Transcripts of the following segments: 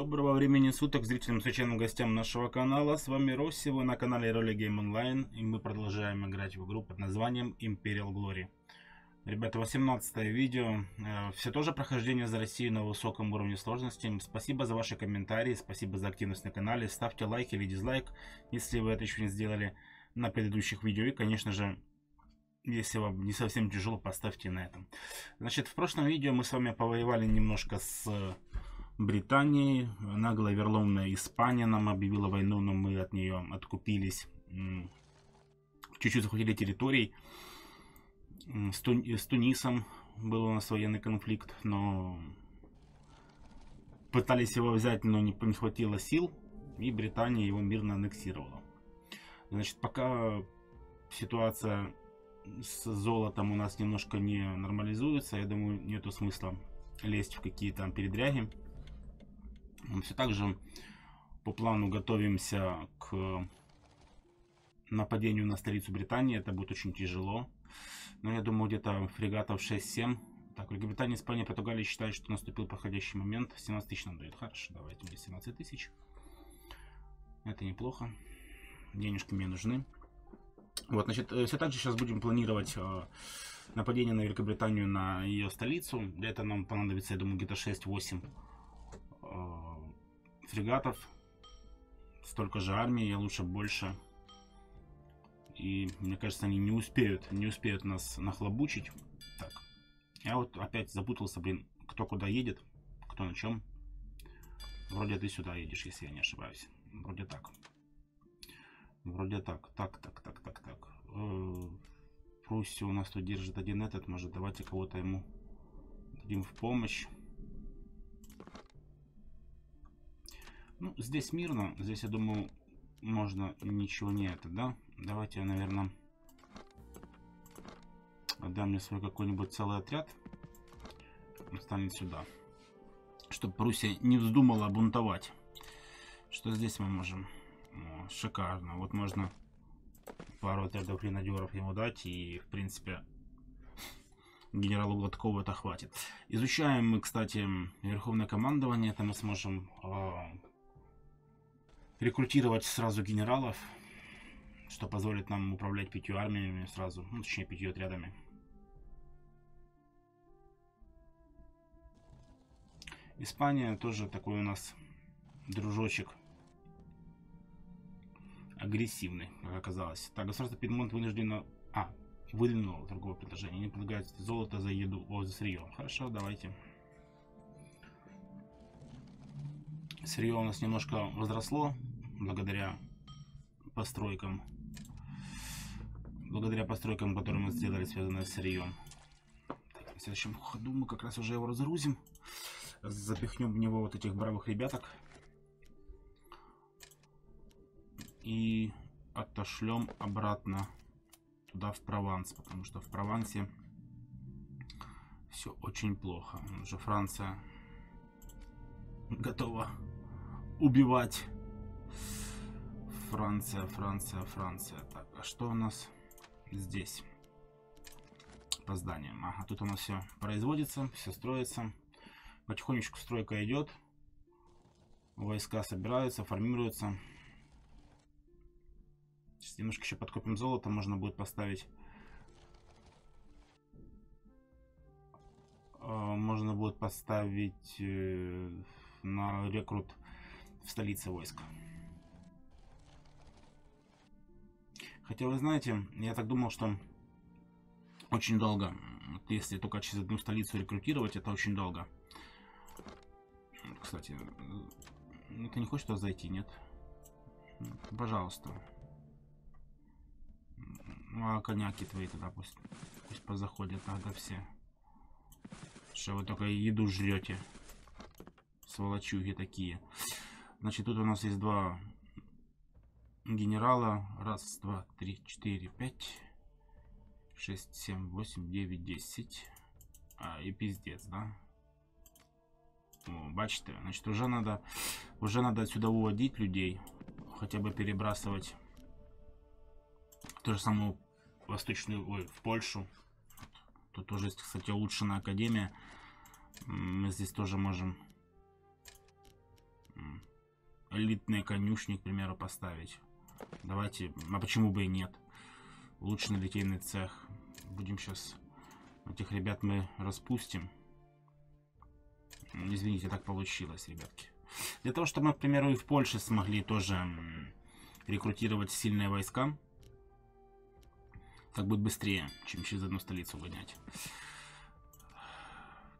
Доброго времени суток зрителям, случайным гостям нашего канала. С вами Росси, вы на канале Роли Game Online. И мы продолжаем играть в игру под названием Imperial Glory. Ребята, 18 видео. Э, Все тоже прохождение за Россию на высоком уровне сложности. Спасибо за ваши комментарии, спасибо за активность на канале. Ставьте лайк или дизлайк, если вы это еще не сделали на предыдущих видео. И, конечно же, если вам не совсем тяжело, поставьте на этом. Значит, в прошлом видео мы с вами повоевали немножко с Британии. Наглая верломная Испания нам объявила войну, но мы от нее откупились. Чуть-чуть захватили территорий. С, Тун с Тунисом был у нас военный конфликт, но пытались его взять, но не, не хватило сил, и Британия его мирно аннексировала. Значит, пока ситуация с золотом у нас немножко не нормализуется, я думаю, нету смысла лезть в какие-то передряги. Мы все так же по плану готовимся к нападению на столицу Британии. Это будет очень тяжело. Но я думаю, где-то фрегатов 6-7. Так, Великобритания, Испания, Португалия считают, что наступил подходящий момент. 17 тысяч нам дают. Хорошо, давайте мне 17 тысяч. Это неплохо. Денежки мне нужны. Вот, значит, э, все так же сейчас будем планировать э, нападение на Великобританию, на ее столицу. Для этого нам понадобится, я думаю, где-то 6-8 э, фрегатов. Столько же армии, лучше больше. И мне кажется, они не успеют, не успеют нас нахлобучить. Так, я вот опять запутался, блин, кто куда едет, кто на чем. Вроде ты сюда едешь, если я не ошибаюсь. Вроде так. Вроде так. Так, так, так, так, так. Э, Пруссия у нас тут держит один этот. Может, давайте кого-то ему дадим в помощь. Ну, здесь мирно. Здесь, я думаю, можно ничего не это, да? Давайте я, наверное, отдам мне свой какой-нибудь целый отряд. Он станет сюда. Чтобы Пруссия не вздумала бунтовать. Что здесь мы можем? О, шикарно. Вот можно пару отрядов гренадеров ему дать. И, в принципе, генералу Гладкову это хватит. Изучаем мы, кстати, верховное командование. Это мы сможем э, рекрутировать сразу генералов. Что позволит нам управлять пятью армиями сразу. Ну, точнее, пятью отрядами. Испания тоже такой у нас дружочек агрессивный, как оказалось. Так, государство Пидмонт вынуждено... А, выдвинуло другое предложение. Не предлагает золото за еду, о, за сырье. Хорошо, давайте. Сырье у нас немножко возросло, благодаря постройкам. Благодаря постройкам, которые мы сделали, связанные с сырьем. Так, в следующем ходу мы как раз уже его разгрузим. Запихнем в него вот этих бравых ребяток. и отошлем обратно туда, в Прованс, потому что в Провансе все очень плохо. Уже Франция готова убивать. Франция, Франция, Франция. Так, а что у нас здесь? По зданиям. Ага, тут у нас все производится, все строится. Потихонечку стройка идет. Войска собираются, формируются. Сейчас немножко еще подкопим золото, можно будет поставить. А, можно будет поставить э, на рекрут в столице войска. Хотя, вы знаете, я так думал, что очень долго. Если только через одну столицу рекрутировать, это очень долго. Кстати, э, ты не хочешь туда зайти, нет? Пожалуйста. Ну, а коняки твои тогда пусть, пусть позаходят тогда все. Что вы только еду жрете. Сволочуги такие. Значит, тут у нас есть два генерала. Раз, два, три, четыре, пять. Шесть, семь, восемь, девять, десять. А, и пиздец, да? О, бачите, значит, уже надо, уже надо отсюда уводить людей. Хотя бы перебрасывать то же самое восточную, ой, в Польшу. Тут тоже есть, кстати, улучшенная академия. Мы здесь тоже можем элитные конюшни, к примеру, поставить. Давайте, а почему бы и нет? Лучший литейный цех. Будем сейчас этих ребят мы распустим. Извините, так получилось, ребятки. Для того, чтобы мы, к примеру, и в Польше смогли тоже рекрутировать сильные войска, так будет быстрее, чем через одну столицу гонять.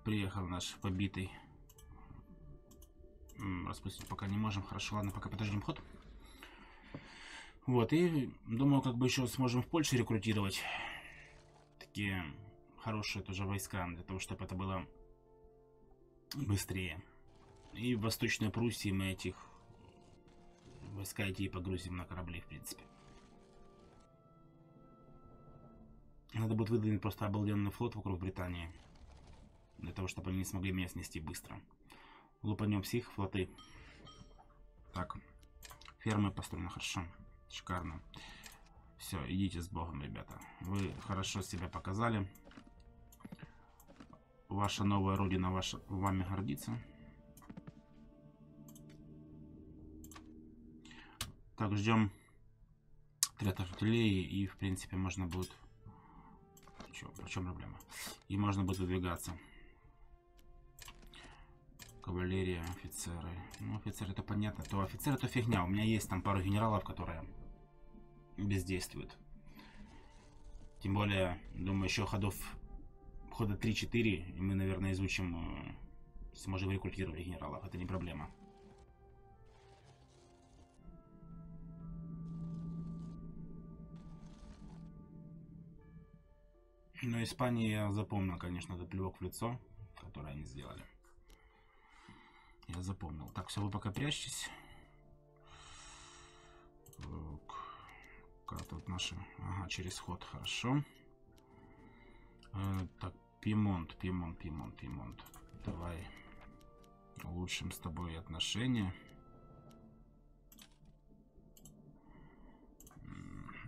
Приехал наш побитый. Распустить пока не можем. Хорошо, ладно, пока подождем ход. Вот, и думаю, как бы еще сможем в Польше рекрутировать такие хорошие тоже войска, для того, чтобы это было быстрее. И в Восточной Пруссии мы этих войска эти и погрузим на корабли, в принципе. Надо будет выдвинуть просто обалденный флот вокруг Британии. Для того, чтобы они не смогли меня снести быстро. Лупанем всех флоты. Так. Фермы построены хорошо. Шикарно. Все, идите с Богом, ребята. Вы хорошо себя показали. Ваша новая родина ваша, вами гордится. Так, ждем отряд и, в принципе, можно будет... Чё, в чем проблема? И можно будет выдвигаться. Кавалерия, офицеры. Ну, офицеры это понятно. То офицеры это фигня. У меня есть там пару генералов, которые бездействуют. Тем более, думаю, еще ходов хода 3-4, и мы, наверное, изучим, э, сможем рекрутировать генералов. Это не проблема. Но Испании я запомнил, конечно, этот плевок в лицо, который они сделали. Я запомнил. Так, все, вы пока прячьтесь. Как тут наши... Ага, через ход, хорошо. Э, так, Пимонт, Пимонт, Пимонт, Пимонт. Давай улучшим с тобой отношения.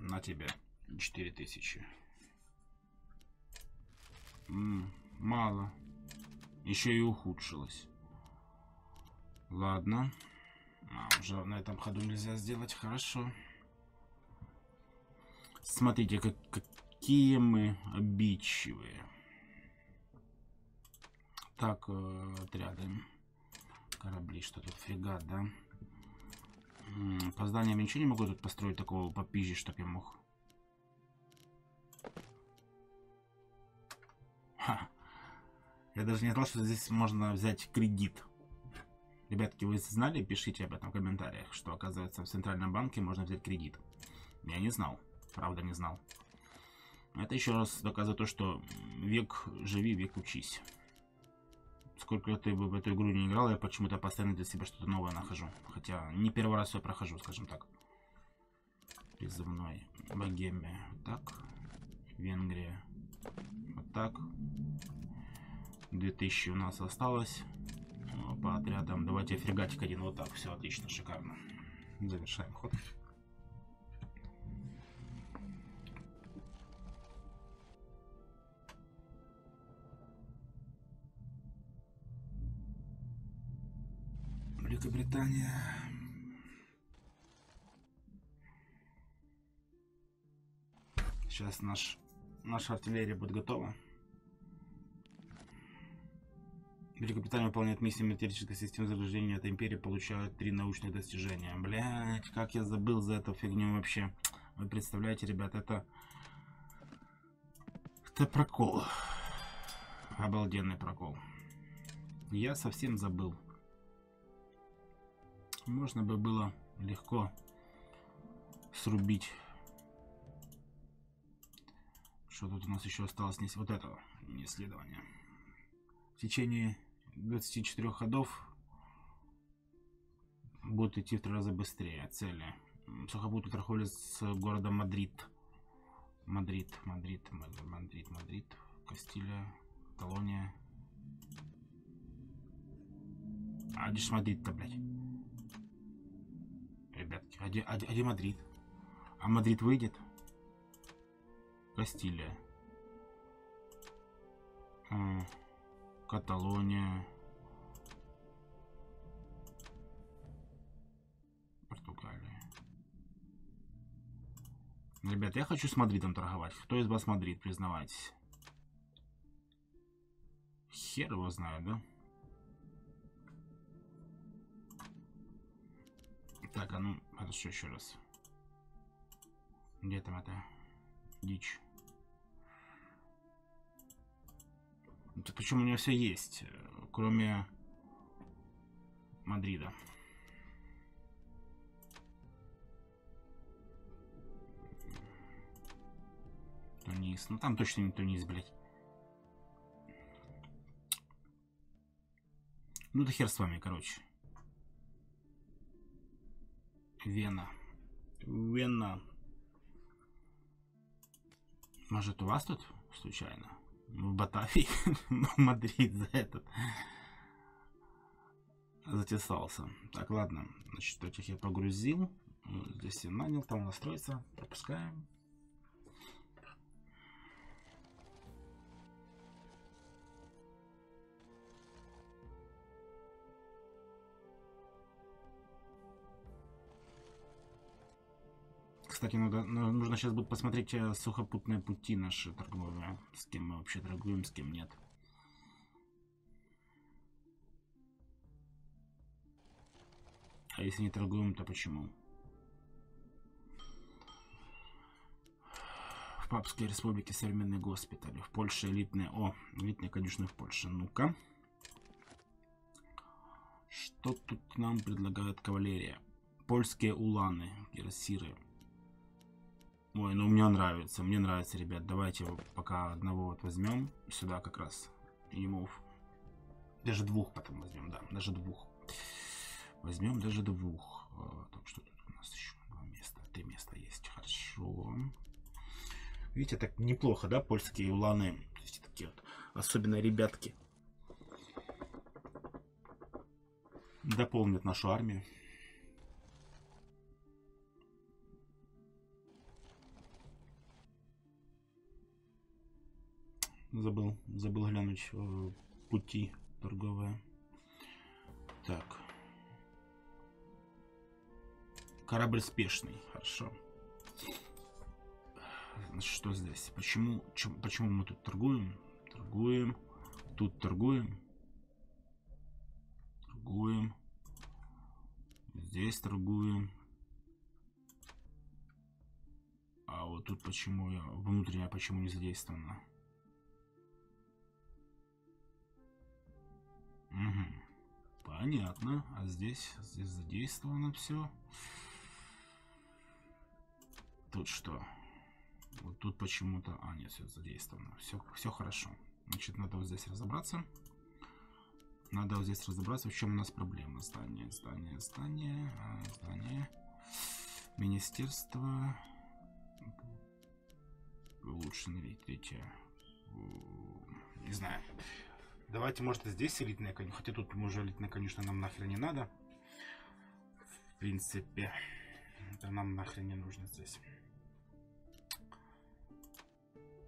На тебя 4000. Мало. Еще и ухудшилось. Ладно. А, уже на этом ходу нельзя сделать. Хорошо. Смотрите, как, какие мы обидчивые. Так, э, отряды. Корабли, что тут, фрегат, да? По зданиям ничего не могу тут построить такого попизже, чтоб я мог. Ха. Я даже не знал, что здесь можно взять кредит. Ребятки, вы знали? Пишите об этом в комментариях, что, оказывается, в Центральном банке можно взять кредит. Я не знал. Правда, не знал. Это еще раз доказывает то, что век живи, век учись. Сколько ты бы в эту игру не играл, я почему-то постоянно для себя что-то новое нахожу. Хотя не первый раз я прохожу, скажем так. Призывной. Богемия. Так. Венгрия. Вот так. 2000 у нас осталось. По отрядам. Давайте фрегатик один. Вот так. Все отлично, шикарно. Завершаем ход. Великобритания. Сейчас наш, наша артиллерия будет готова. Великобритания выполняет миссию металлической системы загружения этой империи, получает три научных достижения. Блять, как я забыл за эту фигню вообще. Вы представляете, ребят, это... Это прокол. Обалденный прокол. Я совсем забыл. Можно бы было легко срубить. Что тут у нас еще осталось? Вот этого исследования. В течение 24 ходов будет идти в три раза быстрее цели. Сухопутная торговля с городом Мадрид. Мадрид, Мадрид, Мадрид, Мадрид, Кастилия, Колония. А где Мадрид-то, блядь? А где, а, где Мадрид? А Мадрид выйдет? Кастилия. А, Каталония. Португалия. Ребят, я хочу с Мадридом торговать. Кто из вас Мадрид, признавайтесь. Хер его знает, да? Так, а ну, хорошо, еще раз. Где там это? Дичь. Это почему у него все есть, кроме Мадрида. Тунис. Ну там точно не Тунис, блядь. Ну да хер с вами, короче. Вена. Вена. Может, у вас тут случайно? В Батавии? Мадрид за этот затесался. Так, ладно. Значит, этих я погрузил. Здесь я нанял, там настроиться. Пропускаем. Кстати, надо, нужно сейчас будет посмотреть э, сухопутные пути наши торговые. С кем мы вообще торгуем, с кем нет. А если не торгуем, то почему? В Папской Республике современный госпиталь. В Польше элитные... О, элитные, конечно, в Польше. Ну-ка. Что тут нам предлагает кавалерия? Польские уланы, кирасиры. Ой, ну мне нравится, мне нравится, ребят. Давайте пока одного вот возьмем сюда как раз. Ему даже двух потом возьмем, да, даже двух. Возьмем даже двух. А, так, что тут у нас еще два места, три места есть. Хорошо. Видите, так неплохо, да, польские уланы. Есть такие вот, особенно ребятки. Дополнят нашу армию. Забыл, забыл глянуть э, пути торговые. Так. Корабль спешный, хорошо. Что здесь? Почему, чем, почему мы тут торгуем? Торгуем. Тут торгуем. Торгуем. Здесь торгуем. А вот тут почему я внутренняя почему не задействована? Угу. Понятно. А здесь, здесь задействовано все. Тут что? Вот тут почему-то... А, нет, все задействовано. Все, все хорошо. Значит, надо вот здесь разобраться. Надо вот здесь разобраться, в чем у нас проблема. Здание, здание, здание, а, здание. Министерство. Улучшенное третье. Не знаю. Давайте, может, здесь элитная конюшня. Хотя тут уже элитная конюшня нам нахер не надо. В принципе. Это нам нахрен не нужно здесь.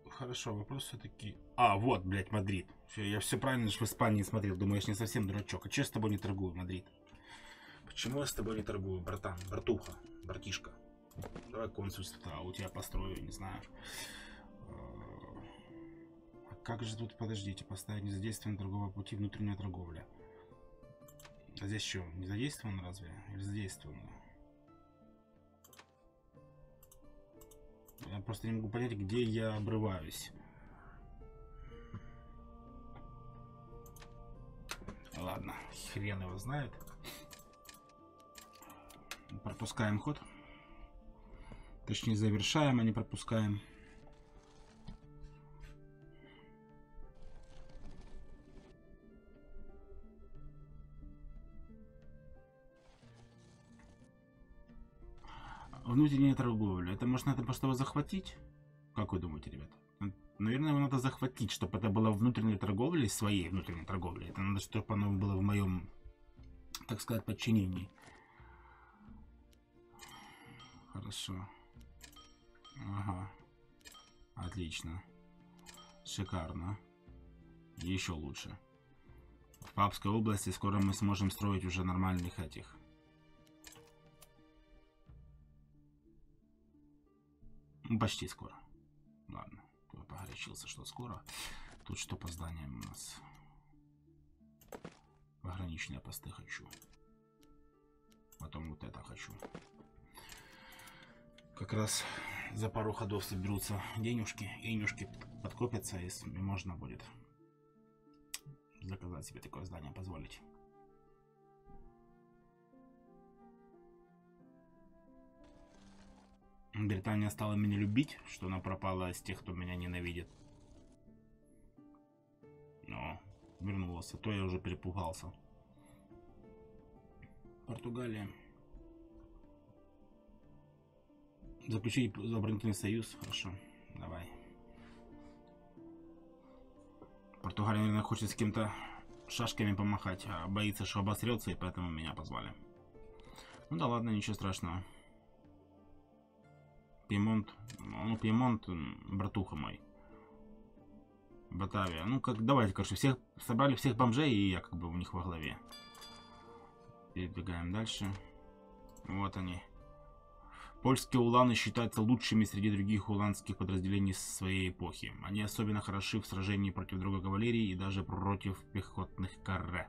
Хорошо, вопрос все-таки... А, вот, блядь, Мадрид. Все, я все правильно же в Испании смотрел. Думаю, я ж не совсем дурачок. А че я с тобой не торгую, Мадрид? Почему я с тобой не торгую, братан? Братуха, братишка. Давай консульство, а у тебя построю, не знаю как же тут, подождите, поставить незадействованный торговый пути внутренняя торговля? А здесь что, не задействовано разве? Или задействовано? Я просто не могу понять, где я обрываюсь. Ладно, хрен его знает. Пропускаем ход. Точнее, завершаем, а не пропускаем. Внутренняя торговля. Это может надо просто его захватить? Как вы думаете, ребята? Наверное, его надо захватить, чтобы это была внутренняя торговля, своей внутренней торговли. Это надо, чтобы оно было в моем, так сказать, подчинении. Хорошо. Ага. Отлично. Шикарно. Еще лучше. В Папской области скоро мы сможем строить уже нормальных этих почти скоро. Ладно, я погорячился, что скоро. Тут что по зданиям у нас? Пограничные посты хочу. Потом вот это хочу. Как раз за пару ходов соберутся денежки, денежки подкопятся, если можно будет заказать себе такое здание, позволить. Британия стала меня любить, что она пропала из тех, кто меня ненавидит. Но вернулась, а то я уже перепугался. Португалия. Заключить оборонительный союз, хорошо, давай. Португалия, наверное, хочет с кем-то шашками помахать, а боится, что обосрется, и поэтому меня позвали. Ну да ладно, ничего страшного. Пьемонт, ну Пьемонт, братуха мой. Батавия. Ну, как, давайте, короче, всех, собрали всех бомжей, и я как бы у них во главе. Передвигаем дальше. Вот они. Польские уланы считаются лучшими среди других уланских подразделений своей эпохи. Они особенно хороши в сражении против другой кавалерии и даже против пехотных каре.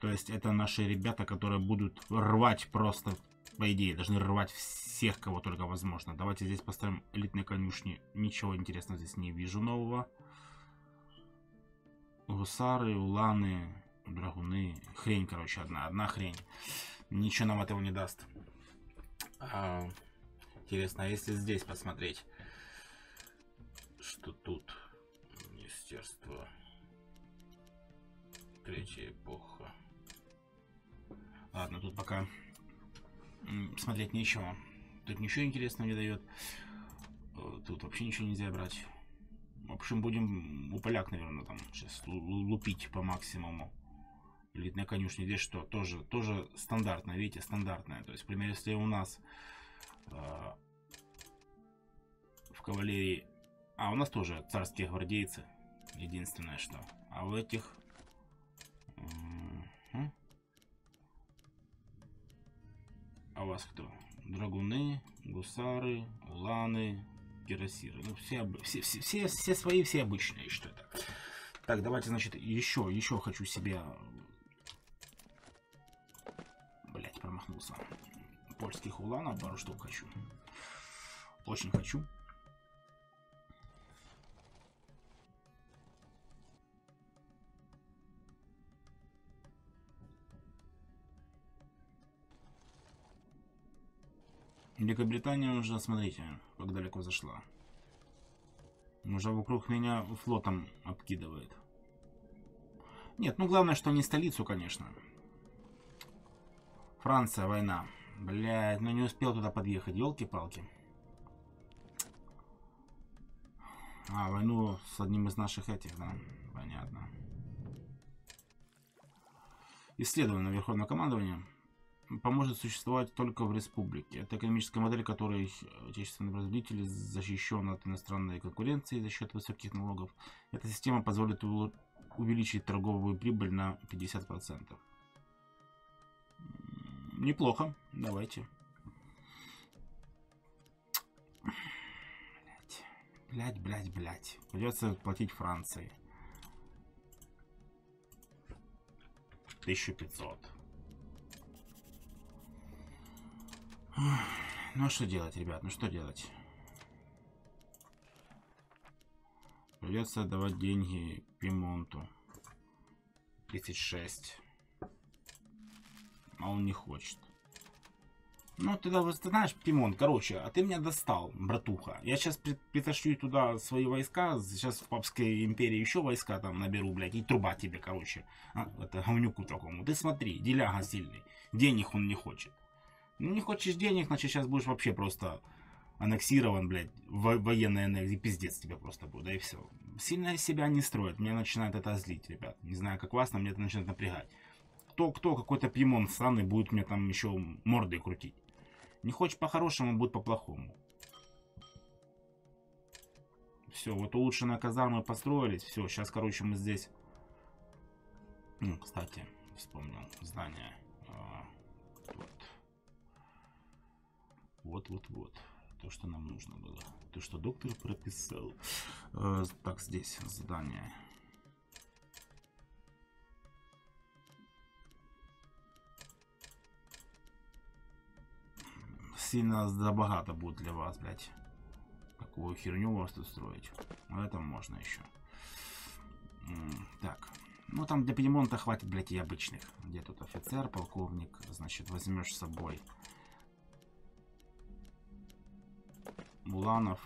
То есть это наши ребята, которые будут рвать просто, по идее, должны рвать всех, кого только возможно. Давайте здесь поставим элитные конюшни. Ничего интересного здесь не вижу нового. Гусары, уланы, драгуны. Хрень, короче, одна. Одна хрень. Ничего нам этого не даст. А, интересно, а если здесь посмотреть, что тут Министерство Третья эпоха. Ладно, тут пока смотреть нечего. Тут ничего интересного не дает. Э, тут вообще ничего нельзя брать. В общем, будем у поляк, наверное, там сейчас лупить по максимуму. Элитная конюшня здесь что? Тоже, тоже стандартная, видите, стандартная. То есть, например, если у нас э, в кавалерии... А, у нас тоже царские гвардейцы. Единственное, что. А у этих... Э, а вас кто? Драгуны, гусары, уланы, кирасиры. Ну, все, все, все, все, все свои, все обычные, что это. Так, давайте, значит, еще, еще хочу себе Блять, промахнулся. Польских уланов пару штук хочу. Очень хочу. Великобритания уже, смотрите, как далеко зашла. Уже вокруг меня флотом обкидывает. Нет, ну главное, что не столицу, конечно. Франция, война. Блядь, ну не успел туда подъехать, елки-палки. А, войну с одним из наших этих, да, понятно. Исследование Верховного командования поможет существовать только в республике. Это экономическая модель, которой отечественные производители защищен от иностранной конкуренции за счет высоких налогов. Эта система позволит увеличить торговую прибыль на 50%. Неплохо. Давайте. Блять, блять, блять. Придется платить Франции. 1500. Ну а что делать, ребят? Ну что делать? Придется давать деньги Пимонту. 36 а он не хочет. Ну, тогда, ты знаешь, Пимон, короче, а ты меня достал, братуха. Я сейчас притащу туда свои войска, сейчас в Папской империи еще войска там наберу, блядь, и труба тебе, короче. А, это говнюку такому. Ты смотри, деляга сильный. Денег он не хочет. Ну, не хочешь денег, значит, сейчас будешь вообще просто аннексирован, блядь, во военной аннексии, пиздец тебе просто будет, да и все. Сильно себя не строит, меня начинает это злить, ребят. Не знаю, как вас, но мне это начинает напрягать кто-кто, какой-то пьемон странный будет мне там еще мордой крутить. Не хочешь по-хорошему, будет по-плохому. Все, вот улучшенные казармы построились. Все, сейчас, короче, мы здесь... Ну, кстати, вспомнил здание. А, вот. Вот, вот, вот. То, что нам нужно было. То, что доктор прописал. Э, так, здесь задание. Сильно забагато будет для вас, блядь. Какую херню у вас тут строить. А это можно еще. Так. Ну, там для Пенемонта хватит, блядь, и обычных. Где тут офицер, полковник? Значит, возьмешь с собой Буланов.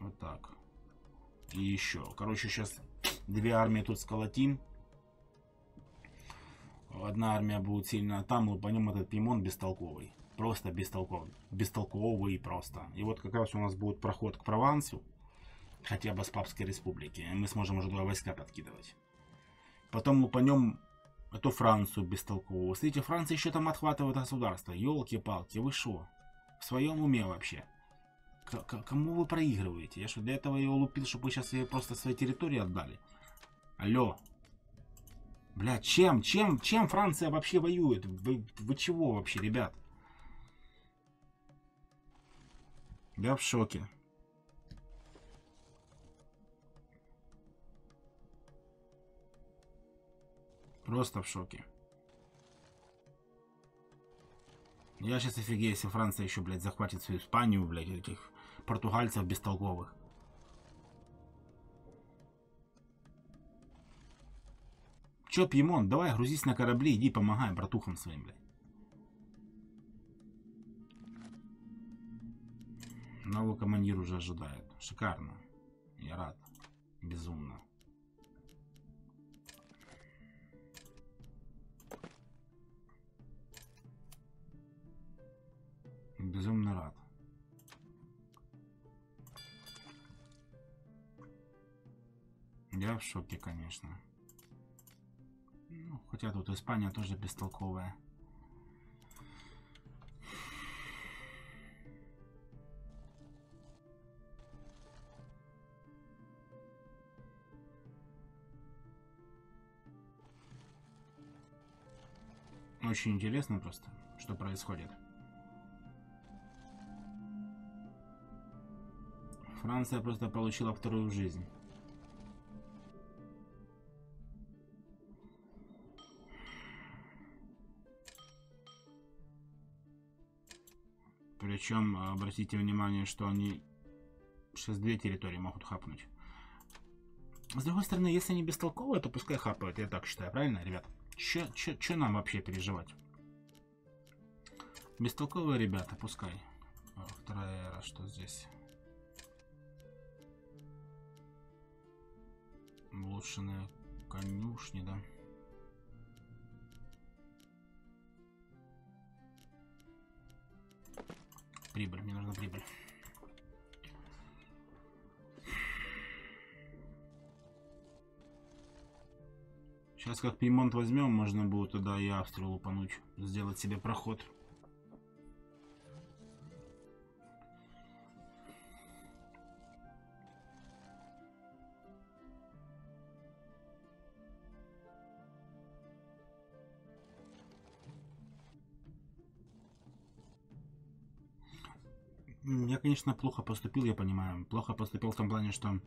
Вот так. И еще. Короче, сейчас две армии тут сколотим. Одна армия будет сильно там, мы по нему этот Пимон бестолковый. Просто бестолковый. Бестолковый просто. И вот как раз у нас будет проход к Провансу. Хотя бы с Папской Республики. Мы сможем уже туда войска подкидывать. Потом мы по нем эту Францию бестолковую. Смотрите, Франция еще там отхватывает государство. Елки-палки, вы шо? В своем уме вообще? К кому вы проигрываете? Я что, для этого ее лупил, чтобы вы сейчас ее просто своей территории отдали? Алло. Бля, чем, чем, чем Франция вообще воюет? Вы, вы чего вообще, ребят? Я в шоке. Просто в шоке. Я сейчас офигею, если Франция еще, блядь, захватит свою Испанию, блядь, этих португальцев бестолковых. Че, Пьемон, давай грузись на корабли, иди помогай братухам своим, блядь. Новый командир уже ожидает. Шикарно. Я рад. Безумно. Безумно рад. Я в шоке, конечно. Ну, хотя тут Испания тоже бестолковая. Очень интересно просто, что происходит. Франция просто получила вторую жизнь. Причем, обратите внимание, что они сейчас две территории могут хапнуть. С другой стороны, если они бестолковые, то пускай хапают, я так считаю, правильно, ребят? Че нам вообще переживать? Бестолковые ребята, пускай. Вторая эра, что здесь? Улучшенные конюшни, да. Прибыль, мне нужна прибыль. Сейчас как Пимонт возьмем, можно будет туда и Австрию лупануть, сделать себе проход. Конечно, плохо поступил, я понимаю. Плохо поступил в том плане, что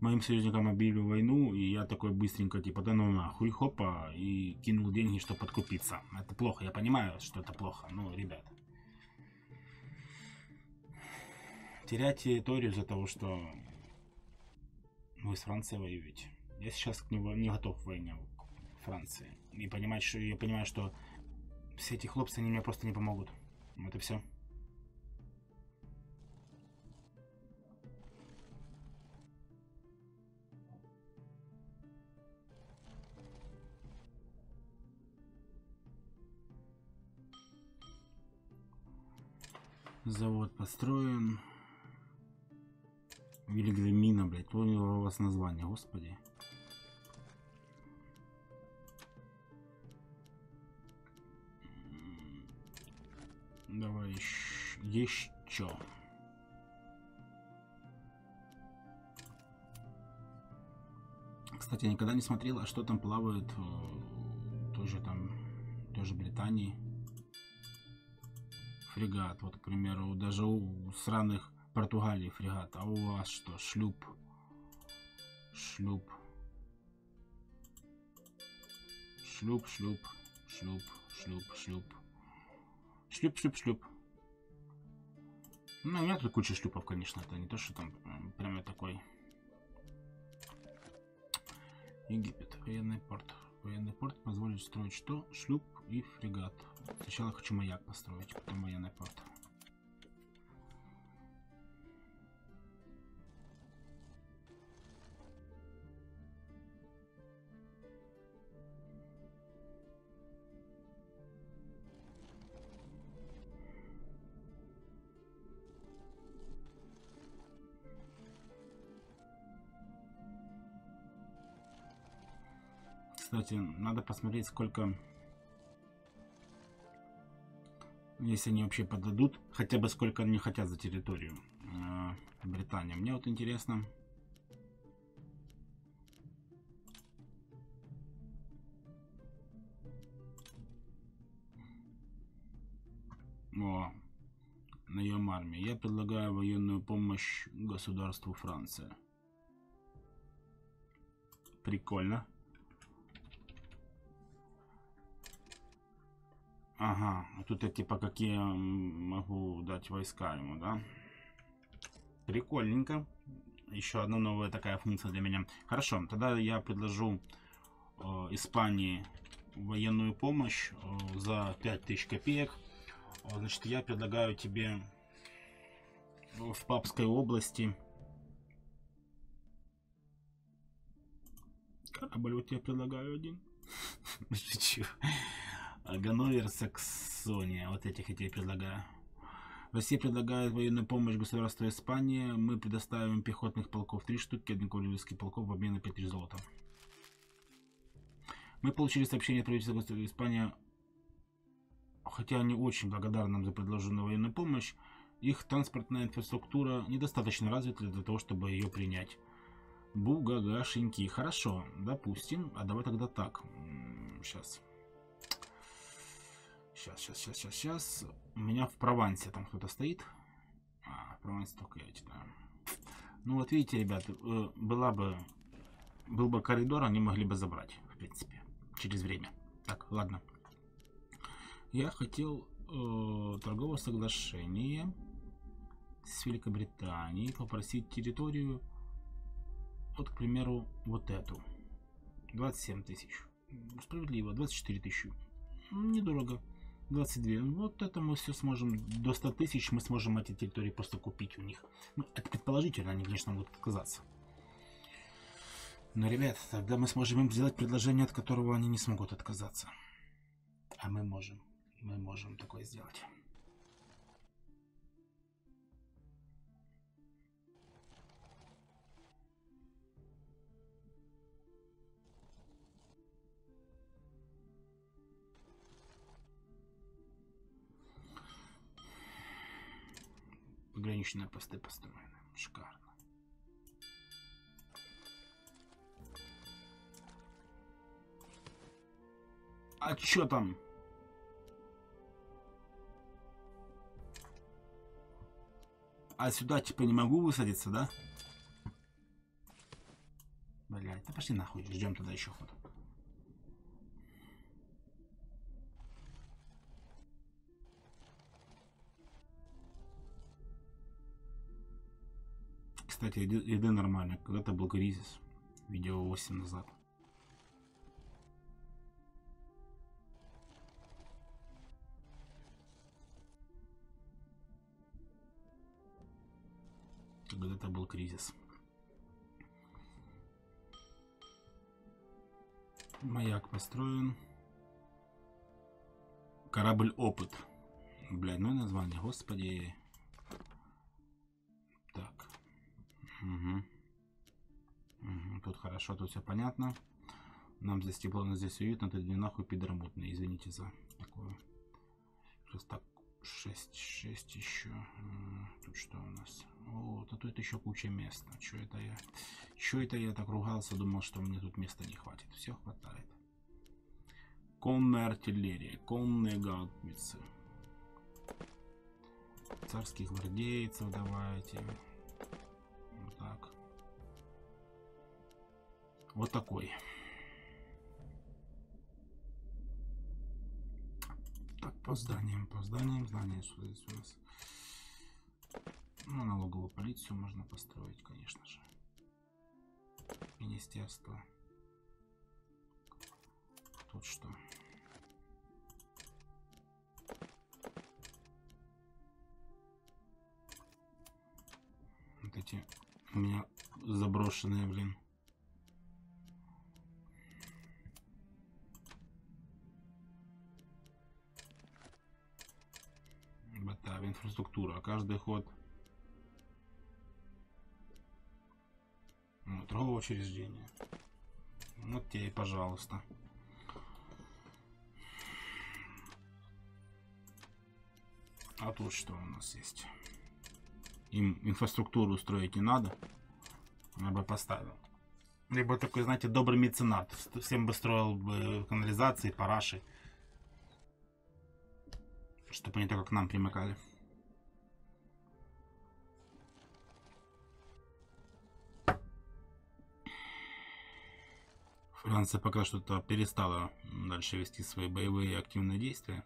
моим союзникам объявили войну, и я такой быстренько, типа, да ну нахуй, хопа, и кинул деньги, чтобы подкупиться. Это плохо, я понимаю, что это плохо, ну, ребят. Терять территорию из-за того, что вы с Францией воюете. Я сейчас не, не готов к войне в Франции. И понимать, что я понимаю, что все эти хлопцы, они мне просто не помогут. Вот и все. Завод построен. Вильгельмина, блядь. Понял у вас название, господи. Давай еще. Кстати, я никогда не смотрел, а что там плавает э, тоже там, тоже Британии. Фрегат. Вот, к примеру, даже у сраных Португалии фрегат. А у вас что? Шлюп. Шлюп. Шлюп, шлюп, шлюп, шлюп, шлюп. Шлюп, шлюп, шлюп. Ну, у меня тут куча шлюпов, конечно. Это не то, что там прямо такой. Египет. Военный порт. Военный порт позволит строить что? Шлюп и фрегат. Сначала хочу маяк построить, потом военный порт. Кстати, надо посмотреть, сколько... Если они вообще подадут, хотя бы сколько они хотят за территорию э, Британии. Мне вот интересно... О, наем армии. Я предлагаю военную помощь государству Франция. Прикольно. Ага, тут я типа какие могу дать войска ему, да? Прикольненько. Еще одна новая такая функция для меня. Хорошо, тогда я предложу э, Испании военную помощь э, за 5000 копеек. Э, значит, я предлагаю тебе в Папской области корабль вот я предлагаю один. Ганновер, Саксония. Вот этих я тебе предлагаю. Россия предлагает военную помощь государству Испании. Мы предоставим пехотных полков 3 штуки, один кавалерийский полков в обмен на 5000 золота. Мы получили сообщение от правительства Испании, хотя они очень благодарны нам за предложенную военную помощь, их транспортная инфраструктура недостаточно развита для того, чтобы ее принять. Бугагашеньки. Хорошо, допустим. А давай тогда так. Сейчас. Сейчас, сейчас, сейчас, сейчас, сейчас. У меня в Провансе там кто-то стоит. А, в Провансе только эти, да. Ну вот видите, ребят, э, была бы, был бы коридор, они могли бы забрать, в принципе, через время. Так, ладно. Я хотел э, торговое соглашение с Великобританией попросить территорию, вот, к примеру, вот эту. 27 тысяч. Справедливо, 24 тысячи. Недорого. 22. Вот это мы все сможем. До 100 тысяч мы сможем эти территории просто купить у них. Ну, это предположительно, они, конечно, могут отказаться. Но, ребят, тогда мы сможем им сделать предложение, от которого они не смогут отказаться. А мы можем. Мы можем такое сделать. Пограничные посты построены. Шикарно. А чё там? А сюда типа не могу высадиться, да? Блять, да пошли нахуй, ждем тогда еще ход. Кстати, еды нормально. Когда-то был кризис. Видео 8 назад. Когда-то был кризис. Маяк построен. Корабль опыт. Блядь, ну название, господи. Угу. Угу. Тут хорошо, тут все понятно. Нам здесь тепло, но здесь уютно. Ты не нахуй пидормутный. Извините за такое. Сейчас так 6, 6 еще. Тут что у нас? О, а тут еще куча места. Что это я? Что это я так ругался? Думал, что мне тут места не хватит. Все хватает. Конная артиллерия. Конные гаубицы. Царских гвардейцев давайте. Вот такой. Так, по зданиям, по зданиям, здания что здесь у нас. Ну, налоговую полицию можно построить, конечно же. Министерство. Тут что? Вот эти у меня заброшенные, блин. Инфраструктура. Каждый ход. Ну, торговое учреждение. Вот тебе и пожалуйста. А тут что у нас есть? Им инфраструктуру строить не надо. Я бы поставил. Либо такой, знаете, добрый меценат. Всем бы строил бы канализации, параши. Чтобы они только к нам примыкали. Франция пока что-то перестала дальше вести свои боевые активные действия.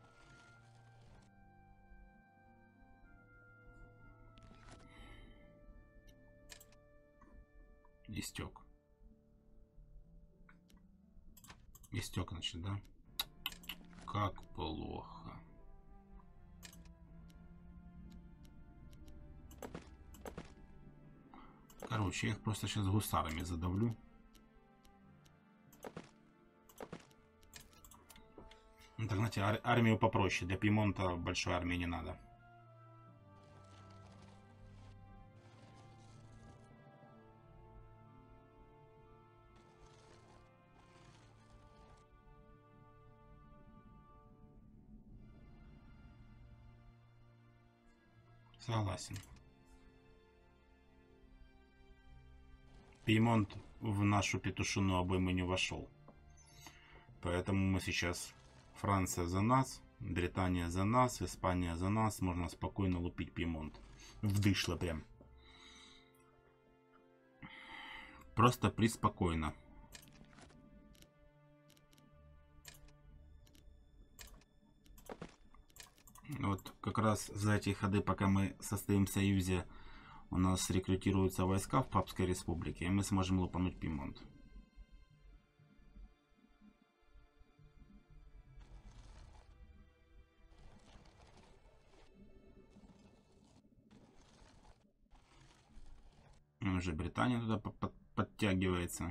Истек. Истек, значит, да? Как плохо. Короче, я их просто сейчас гусарами задавлю. Ну, так, знаете, ар армию попроще. Для Пимонта большой армии не надо. Согласен. Пьемонт в нашу петушину обойму не вошел. Поэтому мы сейчас... Франция за нас, Британия за нас, Испания за нас. Можно спокойно лупить Пьемонт. Вдышло прям. Просто приспокойно. Вот как раз за эти ходы, пока мы состоим в союзе, у нас рекрутируются войска в Папской республике, и мы сможем лупануть Пимонт. Уже Британия туда подтягивается.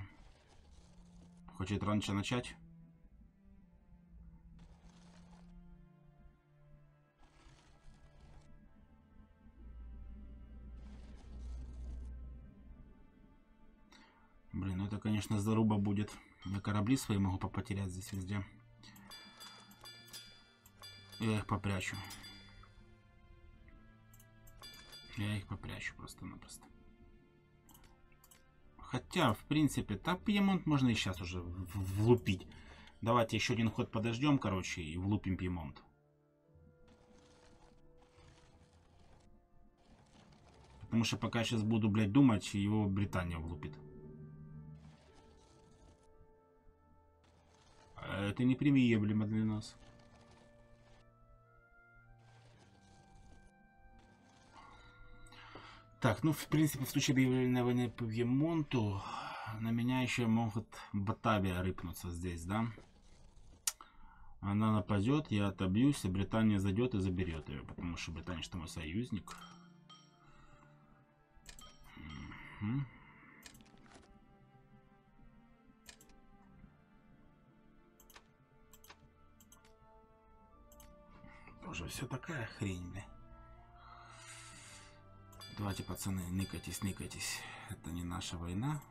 Хочет раньше начать. Блин, ну это, конечно, заруба будет. Я корабли свои могу потерять здесь везде. Я их попрячу. Я их попрячу просто-напросто. Хотя, в принципе, так Пьемонт можно и сейчас уже влупить. Давайте еще один ход подождем, короче, и влупим Пьемонт. Потому что пока сейчас буду, блядь, думать, его Британия влупит. Это неприемлемо для нас. Так, ну, в принципе, в случае объявления войны по Пьемонту, на меня еще могут Батавия рыпнуться здесь, да? Она нападет, я отобьюсь, и Британия зайдет и заберет ее, потому что Британия что мой союзник. Угу. Тоже все такая хрень, бля. Давайте, пацаны, ныкайтесь, ныкайтесь. Это не наша война.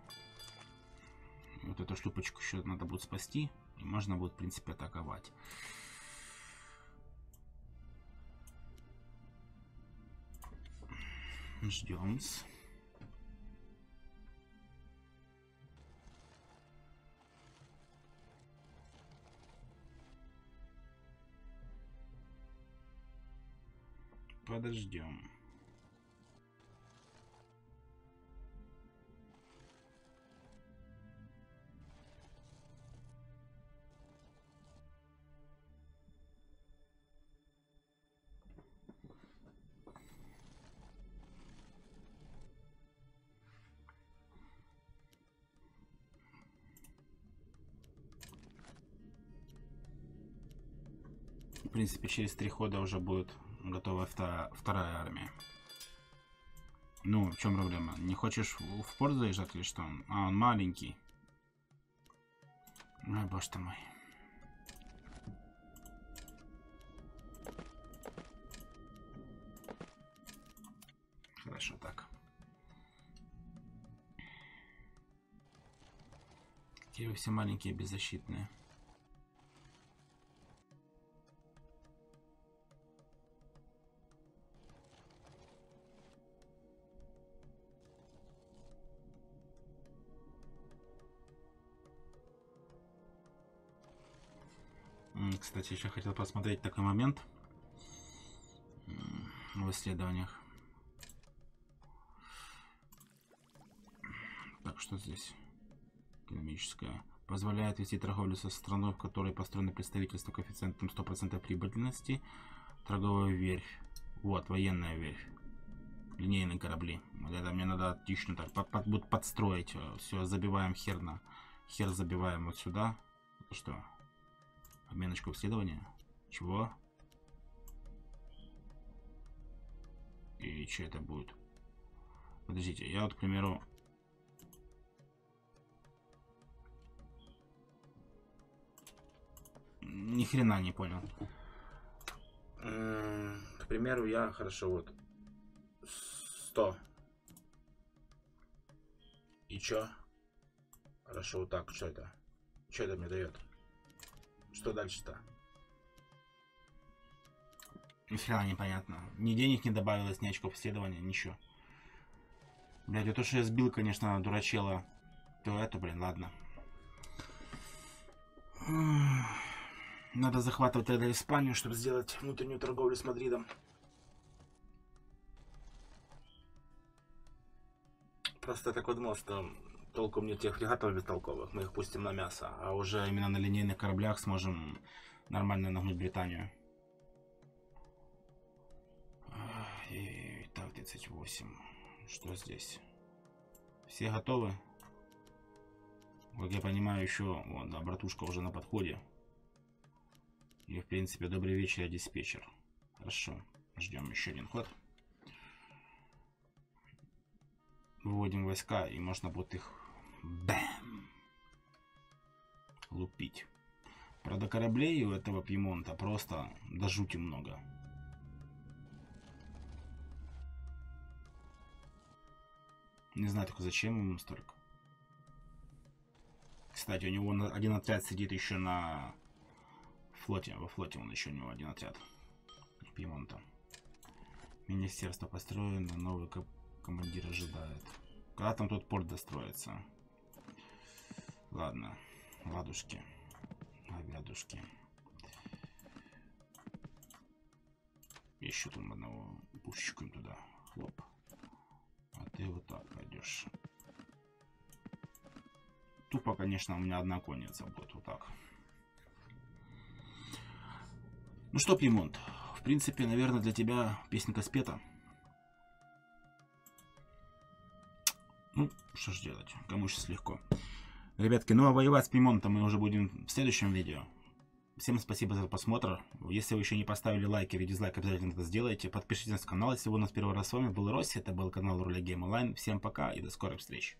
Вот эту штупочку еще надо будет спасти. И можно будет, в принципе, атаковать. Ждем. -с. подождем. Принципе, через три хода уже будет готова вторая, вторая армия. Ну, в чем проблема? Не хочешь в порт заезжать или что? А, он маленький. Ой, боже ты мой. Хорошо так. Какие все маленькие беззащитные. Кстати, еще хотел посмотреть такой момент в исследованиях. Так, что здесь? Экономическая. Позволяет вести торговлю со страной, в которой построено представительство коэффициентом 100% прибыльности. Торговая верфь. Вот, военная верфь. Линейные корабли. Вот это мне надо отлично так под, под, подстроить. Все, забиваем хер на... Хер забиваем вот сюда. Что? Обменочку исследования. Чего? И что это будет? Подождите, я вот, к примеру... Ни хрена не понял. К примеру, я хорошо вот 100. И чё? Хорошо, вот так, что это? Что это мне дает? Что дальше-то? Нифига непонятно. Ни денег не добавилось, ни очков исследования, ничего. Блять, вот то, что я сбил, конечно, дурачела, то это, блин, ладно. Надо захватывать тогда Испанию, чтобы сделать внутреннюю торговлю с Мадридом. Просто так вот думал, что толку мне тех фрегатов бестолковых, мы их пустим на мясо, а уже именно на линейных кораблях сможем нормально нагнуть Британию. И, так, 38. Что здесь? Все готовы? Как я понимаю, еще вот, да, братушка уже на подходе. И, в принципе, добрый вечер, диспетчер. Хорошо. Ждем еще один ход. Выводим войска, и можно будет их Бэм! Лупить. Правда, кораблей у этого Пьемонта просто до жути много. Не знаю только зачем ему столько. Кстати, у него один отряд сидит еще на флоте. Во флоте он еще у него один отряд. Пьемонта. Министерство построено, новый командир ожидает. Когда там тот порт достроится? Ладно, ладушки, оглядушки. Еще там одного пушечком туда. Хлоп. А ты вот так пойдешь. Тупо, конечно, у меня одна конница будет вот так. Ну что, Пьемонт, в принципе, наверное, для тебя песенка спета. Ну, что ж делать, кому сейчас легко. Ребятки, ну а воевать с Пимонтом мы уже будем в следующем видео. Всем спасибо за просмотр. Если вы еще не поставили лайк или дизлайк, обязательно это сделайте. Подпишитесь на канал, если вы у нас первый раз с вами был Росси. Это был канал Руля Гейм Онлайн. Всем пока и до скорых встреч.